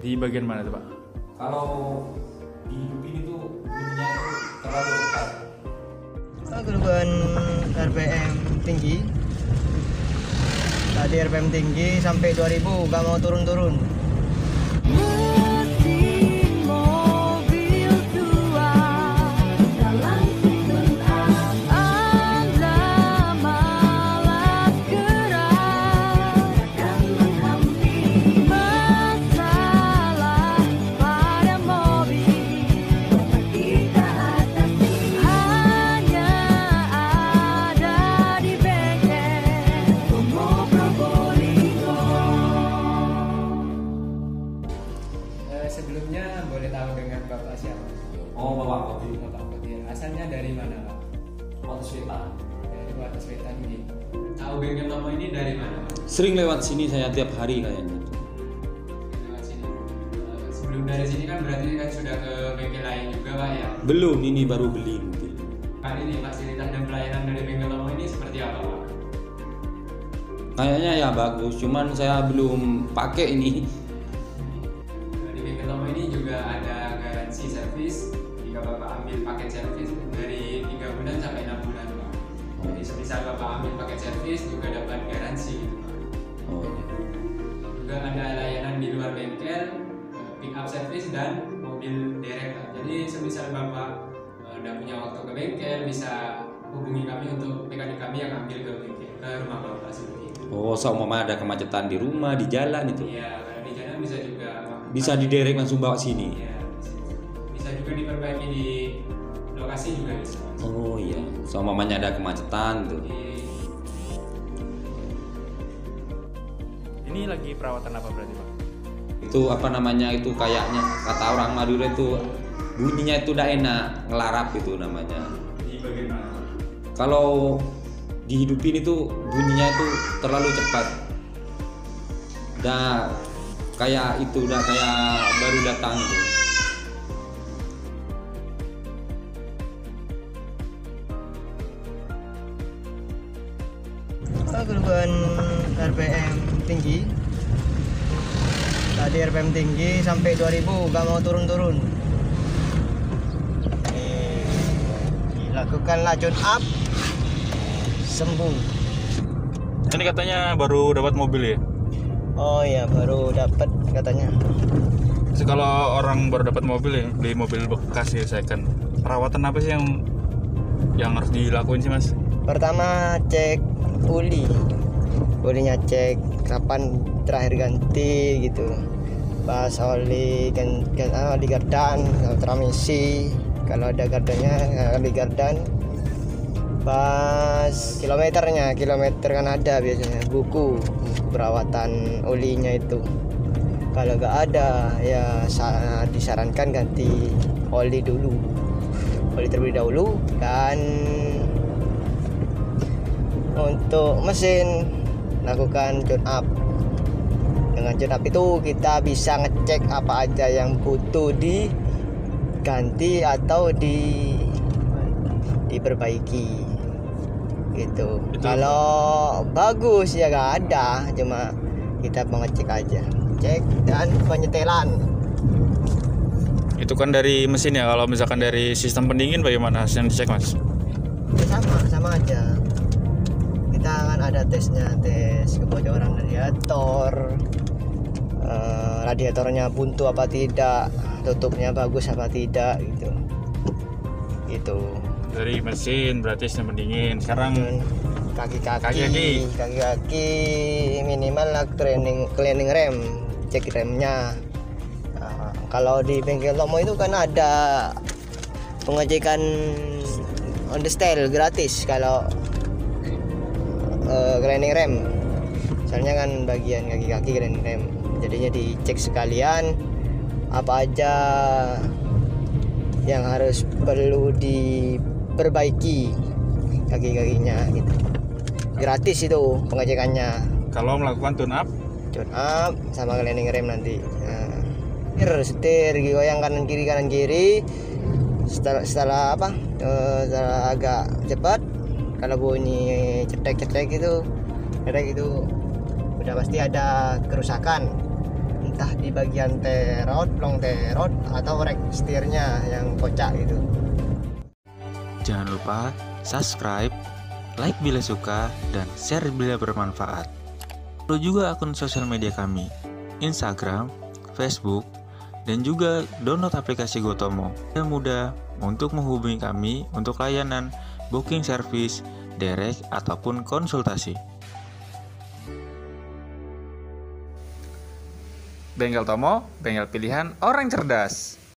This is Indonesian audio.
Di bagian mana tuh pak? Kalau di hidup ini tuh bunyinya itu terlalu cepat. keluhan RPM tinggi tadi RPM tinggi sampai 2000 gak mau turun-turun Bapak siapa? Oh bapak kopi. Bapak Kodir. Asalnya dari mana Pak? Waktu Sweta. Dari Batas Wetan ini. Tahu bengkel lama ini dari mana, Pak? Sering lewat sini saya tiap hari kayaknya. Lewat sini. Eh, Sebelum dari sini kan berarti kan sudah ke bengkel lain juga, Pak ya. Belum, ini baru beli mungkin. Pak ini fasilitas dan pelayanan dari bengkel lama ini seperti apa, Pak? Kayaknya ya bagus, cuman saya belum pakai ini. Ambil paket servis dari 3 bulan sampai 6 bulan, Pak. Jadi semisal Bapak ambil paket servis juga dapat garansi gitu, Pak. Oh, iya. juga ada layanan di luar bengkel eh, pick up service dan mobil derek Pak. jadi semisal bapak tidak punya waktu ke bengkel bisa hubungi kami untuk mekanik kami yang ambil ke bengkel ke rumah bapak seperti itu oh seumpama ada kemacetan di rumah, di jalan itu. iya kalau di jalan bisa juga. Bisa diderek langsung bawa sini. Iya, bisa juga diperbaiki di lokasi juga bisa Oh iya, seumpamanya ada kemacetan tuh. Ini lagi perawatan apa berarti pak? Itu apa namanya itu kayaknya kata orang Madura itu bunyinya itu tidak enak, ngelarap itu namanya. Di bagian mana? Pak? Kalau dihidupin itu bunyinya itu terlalu cepat. Udah kayak itu udah kayak baru datang tuh. Keluhan RPM tinggi tadi RPM tinggi sampai 2000 gak mau turun-turun Eh, dilakukanlah tune up sembuh Ini katanya baru dapat mobil ya? oh iya baru dapat katanya Terus kalau orang baru dapat mobil ya, beli mobil bekas ya second. Perawatan apa sih yang yang harus dilakuin sih mas? Pertama cek uli. Ulinya cek kapan terakhir ganti gitu. Pas oli kan, kan ah, oli gardan kalau transmisi kalau ada gardannya ah, oli gardan. Pas kilometernya kilometer kan ada biasanya buku perawatan olinya itu. Kalau nggak ada ya sa- disarankan ganti oli dulu. Oli terlebih dahulu dan untuk mesin lakukan tune up. Dengan tune up itu kita bisa ngecek apa aja yang butuh diganti atau di diperbaiki. Gitu. Itu- kalau bagus ya gak ada cuma kita mengecek aja. Cek dan penyetelan. Itu kan dari mesin ya. Kalau misalkan dari sistem pendingin bagaimana? Yang dicek mas? Ya, sama sama aja kita kan ada tesnya tes kebocoran radiator. Eh, radiatornya buntu apa tidak tutupnya bagus apa tidak gitu. Gitu. Dari mesin berarti sistem pendingin. Sekarang kaki-kaki Kaki-kaki. kaki-kaki minimal lah cleaning cleaning rem cek remnya. Nah, kalau di bengkel Tomo itu kan ada pengecekan on the style gratis. Kalau eh, cleaning rem. Soalnya kan bagian kaki-kaki cleaning rem. Jadinya dicek sekalian apa aja yang harus perlu diperbaiki kaki-kakinya gitu. Gratis itu pengecekannya. Kalau melakukan tune up? Tune up sama cleaning rem nanti. Nah, setir setir goyang kanan kiri kanan kiri. Setelah setelah apa? Eh, setelah agak cepat kalau bunyi cetek cetek itu cetek itu udah pasti ada kerusakan entah di bagian terot, long terot atau rek setirnya yang kocak gitu. Jangan lupa subscribe, like bila suka, dan share bila bermanfaat. Follow juga akun sosial media kami, Instagram, Facebook, dan juga download aplikasi Gotomo. Dan mudah untuk menghubungi kami untuk layanan booking service, derek, ataupun konsultasi. Bengkel Tomo, bengkel pilihan orang cerdas.